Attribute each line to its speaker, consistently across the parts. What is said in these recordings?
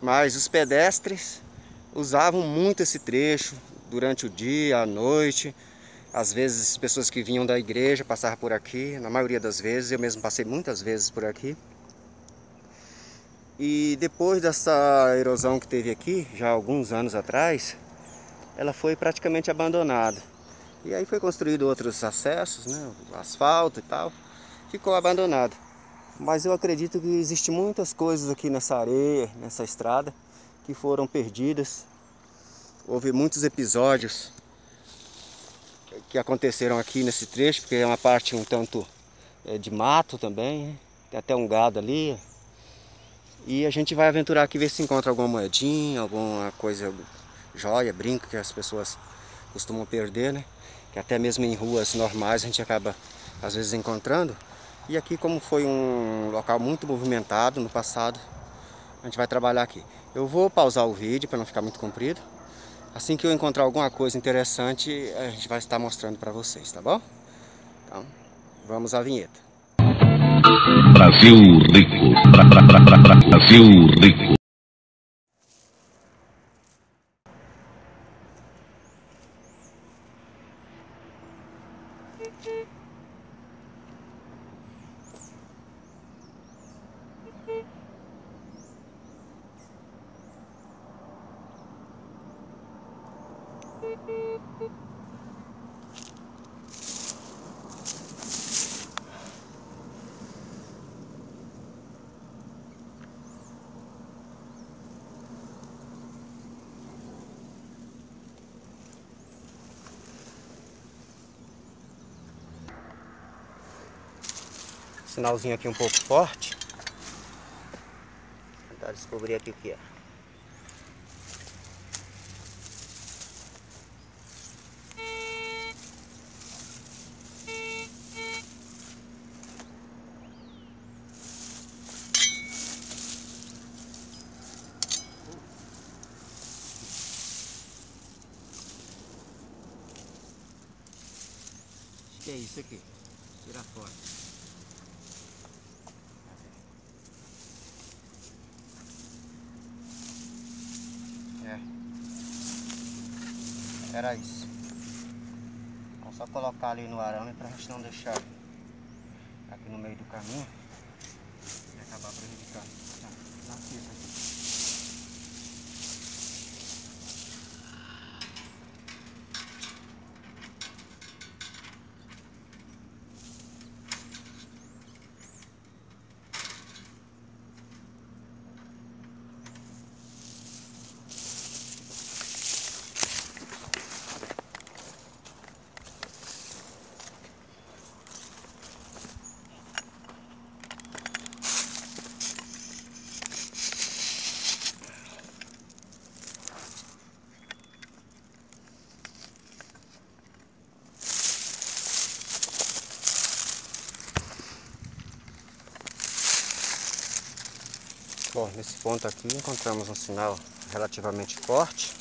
Speaker 1: Mas os pedestres usavam muito esse trecho durante o dia, à noite. Às vezes pessoas que vinham da igreja passavam por aqui, na maioria das vezes, eu mesmo passei muitas vezes por aqui. E depois dessa erosão que teve aqui, já alguns anos atrás, ela foi praticamente abandonada. E aí foi construído outros acessos, né, asfalto e tal, ficou abandonado. Mas eu acredito que existe muitas coisas aqui nessa areia, nessa estrada, que foram perdidas. Houve muitos episódios que aconteceram aqui nesse trecho, porque é uma parte um tanto é, de mato também, né? tem até um gado ali. E a gente vai aventurar aqui ver se encontra alguma moedinha, alguma coisa, joia, brinco que as pessoas costumam perder, né? que até mesmo em ruas normais a gente acaba às vezes encontrando. E aqui como foi um local muito movimentado no passado, a gente vai trabalhar aqui. Eu vou pausar o vídeo para não ficar muito comprido. Assim que eu encontrar alguma coisa interessante, a gente vai estar mostrando para vocês, tá bom? Então, vamos à vinheta.
Speaker 2: Brasil rico, bra, bra, bra, bra, Brasil rico.
Speaker 1: Sinalzinho aqui um pouco forte. Vou tentar descobrir aqui o que é. Que é isso aqui. Tirar fora. É. Era isso. Vamos só colocar ali no arame pra gente não deixar aqui no meio do caminho e acabar prejudicando. Na, na fita aqui. Bom, nesse ponto aqui encontramos um sinal relativamente forte.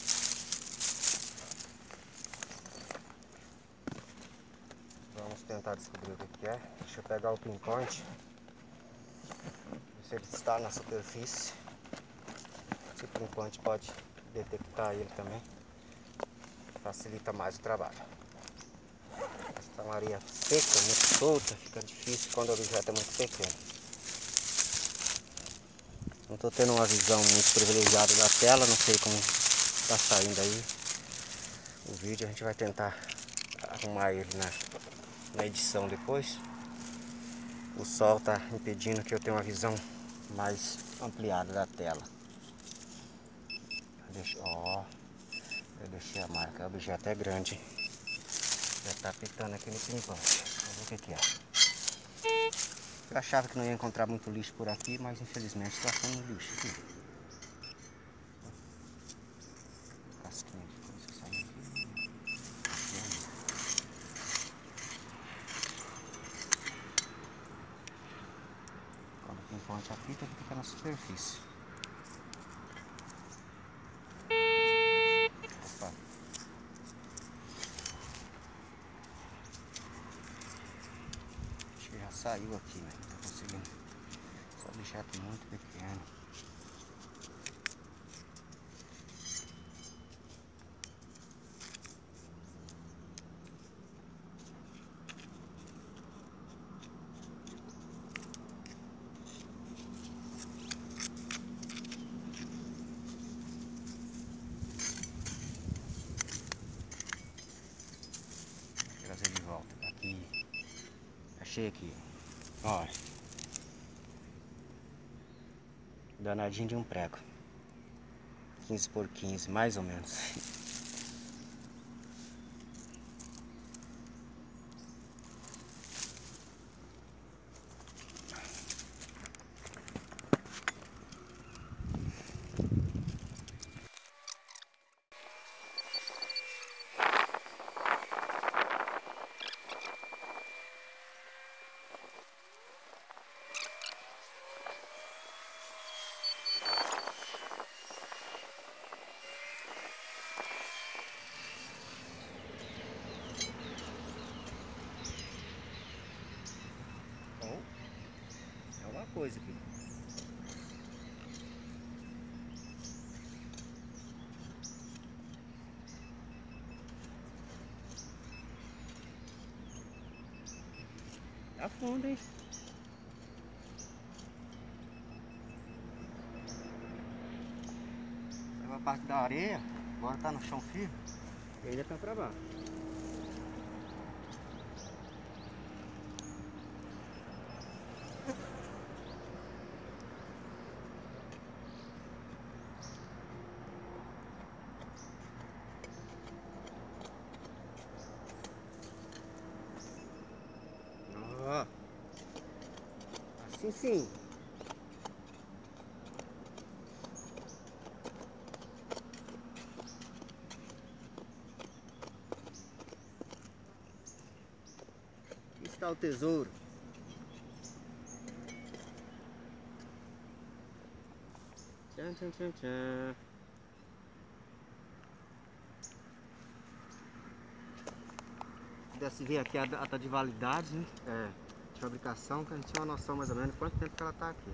Speaker 1: Vamos tentar descobrir o que é. Deixa eu pegar o pinpoint. Se ele está na superfície. Esse pinpoint pode detectar ele também. Facilita mais o trabalho. Esta maria seca, muito solta, fica difícil quando o objeto é muito pequeno. Não estou tendo uma visão muito privilegiada da tela, não sei como está saindo aí o vídeo. A gente vai tentar arrumar ele na, na edição depois. O sol está impedindo que eu tenha uma visão mais ampliada da tela. Deixa, ó, eu deixei a marca, o objeto é grande. Já está pitando aqui no pinpoint. Vamos ver o que, que é. Eu achava que não ia encontrar muito lixo por aqui, mas infelizmente está sendo lixo aqui. saiu aqui, velho. Tá conseguindo. Só bichato muito pequeno. Trazer de volta aqui achei aqui Ó. Danadinho de um prego. 15 por 15, mais ou menos. Coisa aqui. Tá fundo, hein? Tava parte da areia, agora tá no chão firme e ainda tá pra baixo. Sim. Aqui está o tesouro. Tchan, tchan, tchan, tchan. Desse ver aqui a data de validade, né? É de fabricação, que a gente tem uma noção mais ou menos quanto tempo que ela está aqui.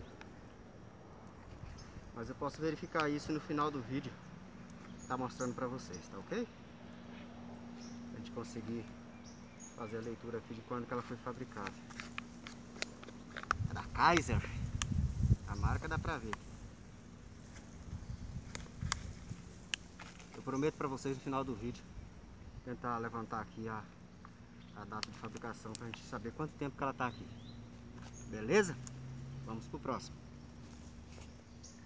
Speaker 1: Mas eu posso verificar isso no final do vídeo, tá mostrando para vocês, tá ok? A gente conseguir fazer a leitura aqui de quando que ela foi fabricada. É da Kaiser, a marca dá pra ver. Eu prometo para vocês no final do vídeo tentar levantar aqui a data de fabricação para a gente saber quanto tempo que ela está aqui. Beleza? Vamos para o próximo.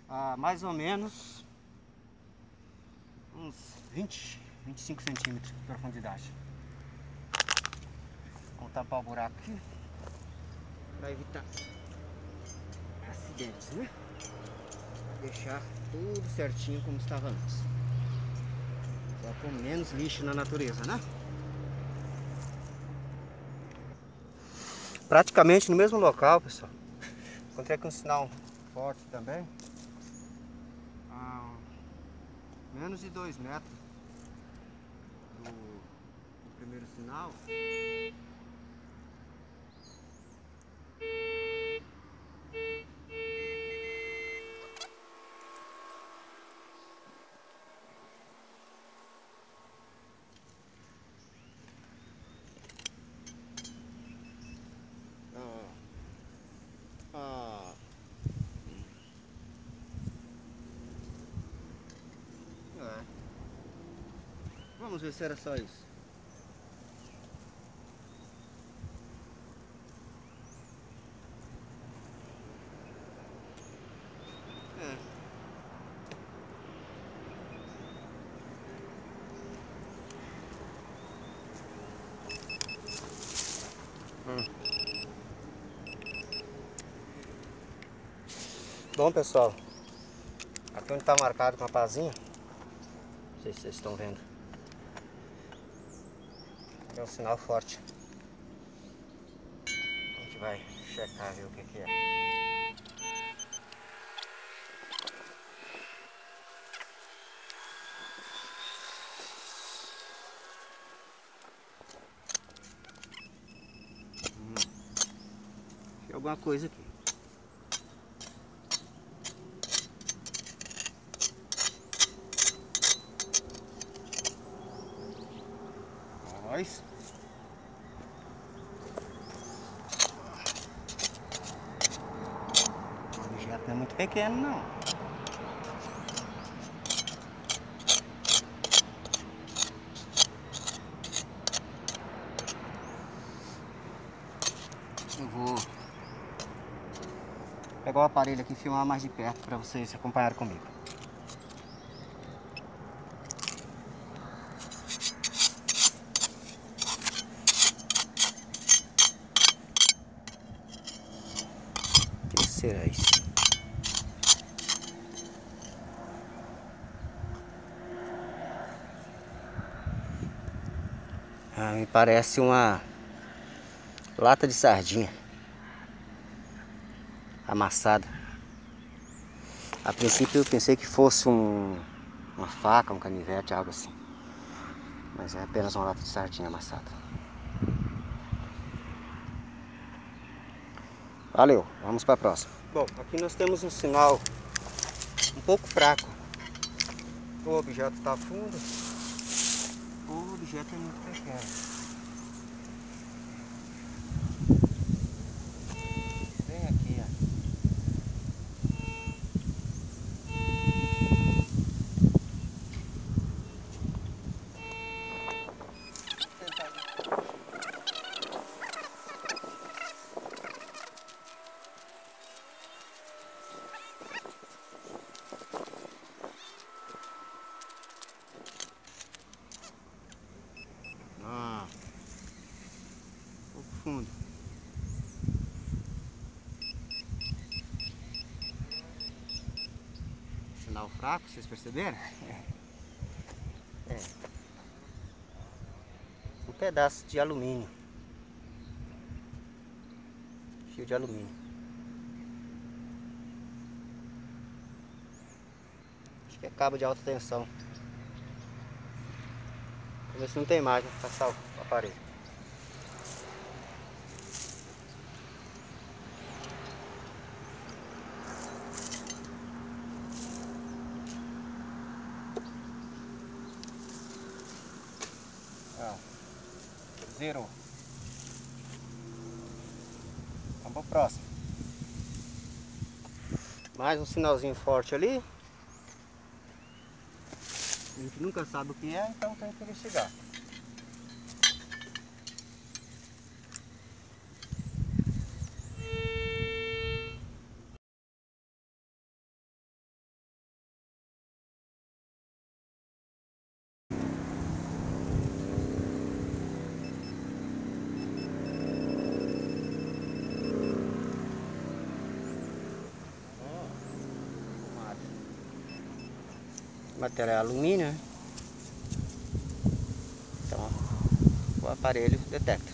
Speaker 1: Ah, mais ou menos uns 20, 25 centímetros de profundidade. Vamos tampar o buraco aqui para evitar acidentes, né? Deixar tudo certinho como estava antes. Só com menos lixo na natureza, né? Praticamente no mesmo local, pessoal. Encontrei aqui um sinal forte também. Ah, menos de 2 metros do, do primeiro sinal. Vamos ver se era só isso. É. Bom pessoal, aqui onde está marcado com a pazinha, não sei se vocês estão vendo. É um sinal forte. A gente vai checar ver o que, que é. Hum. Tem alguma coisa aqui. Nós. não é muito Eu vou pegar o aparelho aqui e filmar mais de perto para vocês acompanharem comigo. O que será isso? Ah, me parece uma lata de sardinha amassada. A princípio eu pensei que fosse um, uma faca, um canivete, algo assim. Mas é apenas uma lata de sardinha amassada. Valeu, vamos para a próxima. Bom, aqui nós temos um sinal um pouco fraco. O objeto está fundo o objeto é muito pequeno. Bem aqui, ó. Ah, um pouco fundo. Sinal fraco, vocês perceberam? É. Um pedaço de alumínio. Fio de alumínio. Acho que é cabo de alta tensão. Vamos ver se não tem imagem para passar o aparelho. Ó, Zerou. Vamos pro próximo. Mais um sinalzinho forte ali. A gente nunca sabe o que é, então tem que investigar. É alumínio, né? Então o aparelho detecta.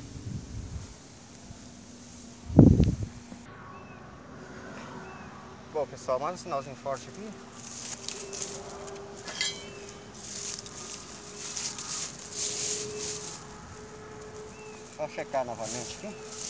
Speaker 1: Bom pessoal, mais um sinalzinho forte aqui. Só checar novamente aqui.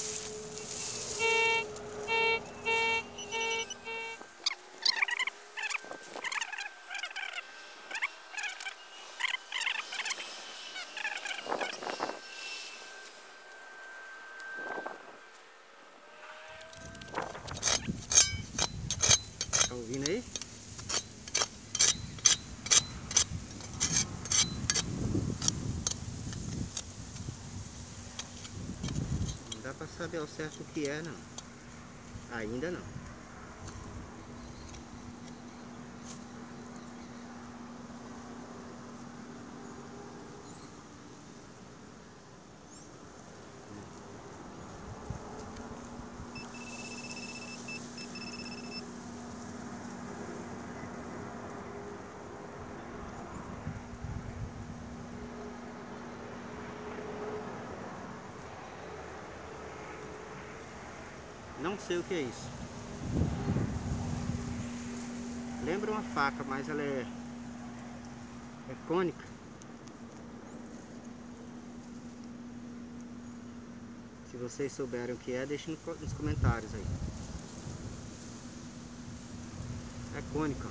Speaker 1: Saber ao certo o que é não. Ainda não. Não sei o que é isso. Lembra uma faca, mas ela é, é cônica. Se vocês souberem o que é, deixem nos comentários aí. É cônica.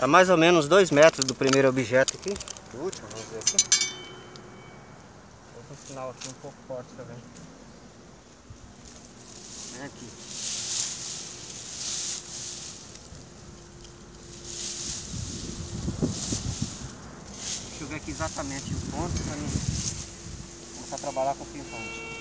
Speaker 1: A mais ou menos 2 metros do primeiro objeto aqui. O último, vamos ver aqui.
Speaker 3: Outro sinal aqui um pouco forte também.
Speaker 1: É aqui. Deixa eu ver aqui exatamente o ponto para mim começar a trabalhar com o ping-pong.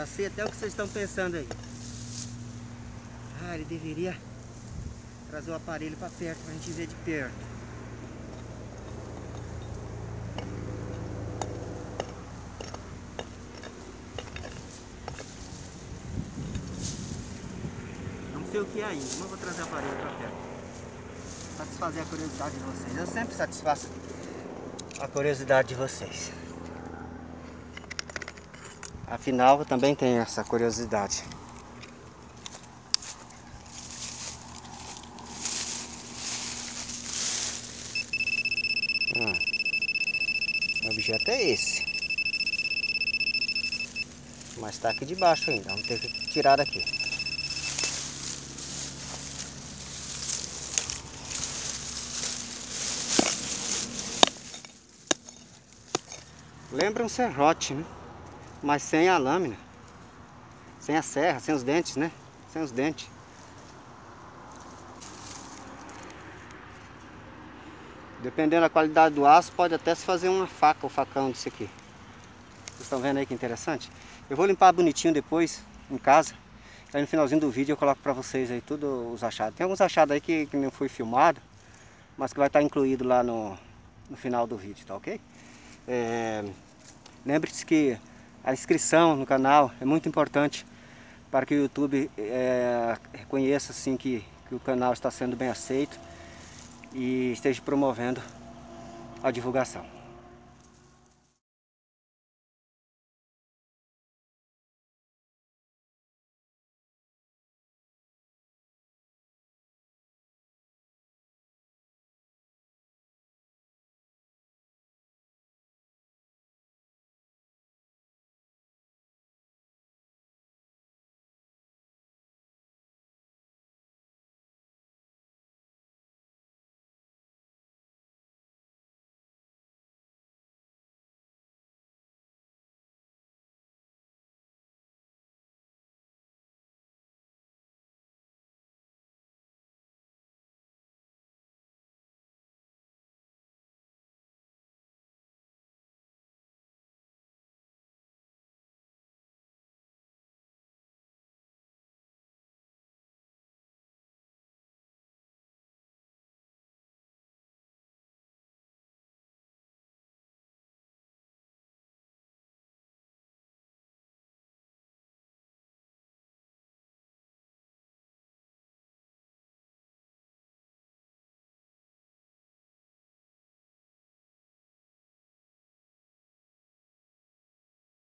Speaker 1: Já sei até o que vocês estão pensando aí. Ah, ele deveria trazer o aparelho para perto para a gente ver de perto. Não sei o que é ainda, mas vou trazer o aparelho para perto. Satisfazer a curiosidade de vocês. Eu sempre satisfaço a curiosidade de vocês. Afinal, eu também tenho essa curiosidade. Ah, o objeto é esse. Mas está aqui debaixo ainda. Vamos ter que tirar daqui. Lembra um serrote, né? Mas sem a lâmina, sem a serra, sem os dentes, né? Sem os dentes. Dependendo da qualidade do aço, pode até se fazer uma faca ou facão disso aqui. Vocês estão vendo aí que interessante? Eu vou limpar bonitinho depois, em casa. Aí no finalzinho do vídeo eu coloco pra vocês aí tudo os achados. Tem alguns achados aí que, que não foi filmado, mas que vai estar incluído lá no, no final do vídeo, tá ok? É, Lembre-se que a inscrição no canal é muito importante para que o YouTube é, reconheça assim, que, que o canal está sendo bem aceito e esteja promovendo a divulgação.